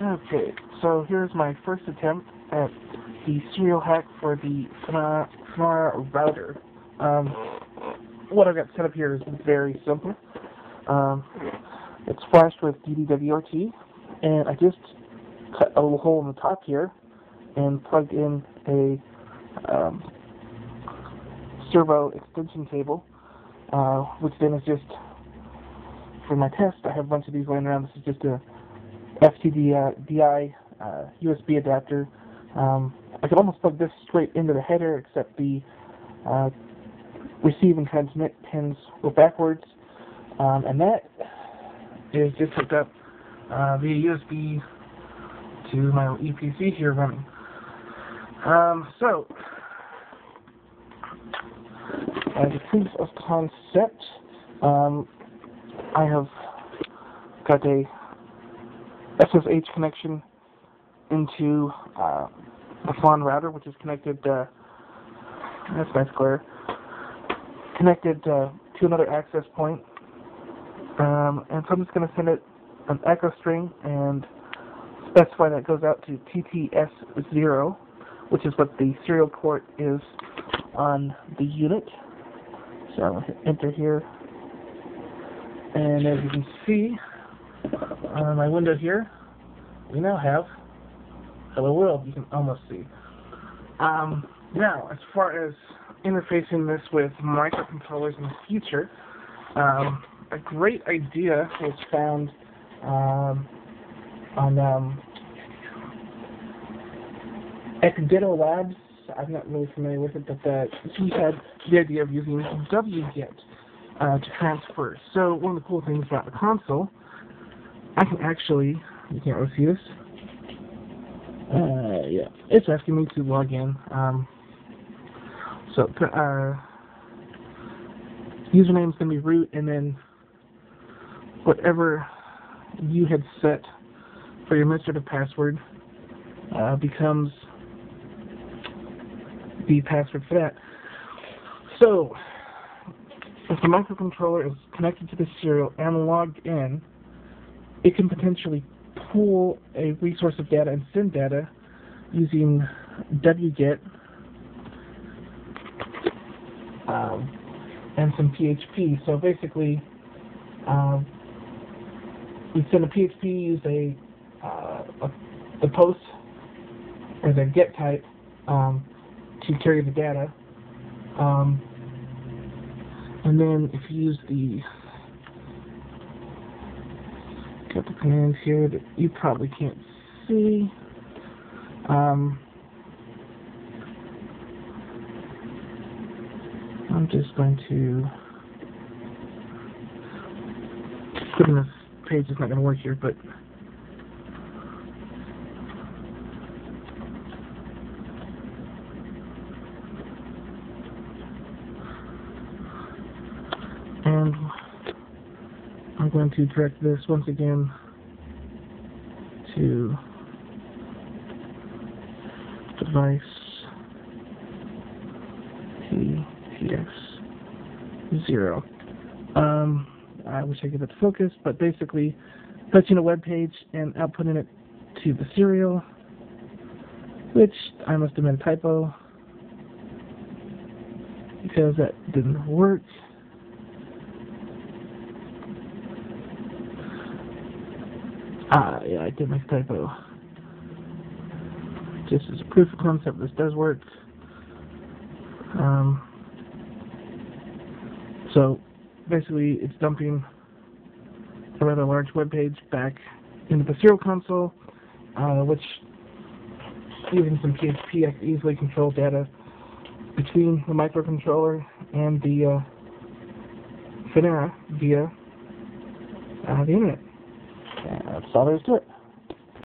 Okay, so here's my first attempt at the serial hack for the Fonera router. Um, what I've got set up here is very simple. Um, it's flashed with DDWRT, and I just cut a little hole in the top here and plugged in a um, servo extension cable, uh, which then is just, for my test, I have a bunch of these laying around. This is just a FTDI uh, USB adapter. Um, I could almost plug this straight into the header, except the uh, receive and transmit pins go backwards, um, and that is just hooked up uh, via USB to my Eee PC here running. Um, so, as a proof of concept, um, I have got a SSH connection into uh, the FLAN router, which is connected, uh, that's nice glare, connected uh, to another access point. Um, and so I'm just going to send it an echo string and specify that goes out to ttyS0, which is what the serial port is on the unit. So I'll hit enter here. And as you can see, on my window here, we now have Hello World, you can almost see. Um, now, as far as interfacing this with microcontrollers in the future, um, a great idea was found um, on um, Ecdito Labs. I'm not really familiar with it, but uh, he had the idea of using wget uh, to transfer. So one of the cool things about the console, I can actually, you can't really see this, uh, yeah, it's asking me to log in. Um, so, uh, username is going to be root, and then whatever you had set for your administrative password uh, becomes the password for that. So, if the microcontroller is connected to the serial and logged in, it can potentially pull a resource of data and send data using wget um, and some PHP. So basically, um, we send a PHP, use a, uh, a the post or the get type um, to carry the data. Um, and then if you use the got the commands here that you probably can't see. Um, I'm just going to put in this page it's not going to work here, but going to direct this once again to device ttyS0. Um, I wish I could get focus, but basically touching a web page and outputting it to the serial, which I must have been a typo because that didn't work. Ah, yeah, I did make a typo. Just as a proof of concept, this does work. Um, so, basically, it's dumping a rather large web page back into the serial console, uh, which, using some PHP, I can easily control data between the microcontroller and the uh, Fonera via uh, the internet. That's all there is to it.